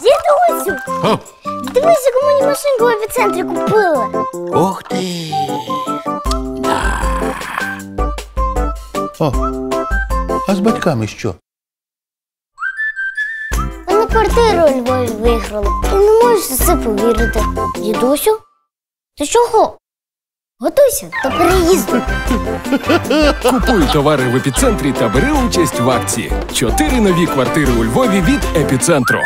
Дідусю, О, дивись, яку мені машинку в епіцентрі купила. ух ти. О, а з батьками що? Вони квартиру у Львові виграли. Ти не можеш в це повірити. Дідусю? Ти чого? Готуйся до переїзду. Купуй товари в епіцентрі та бери участь в акції. Чотири нові квартири у Львові від епіцентру.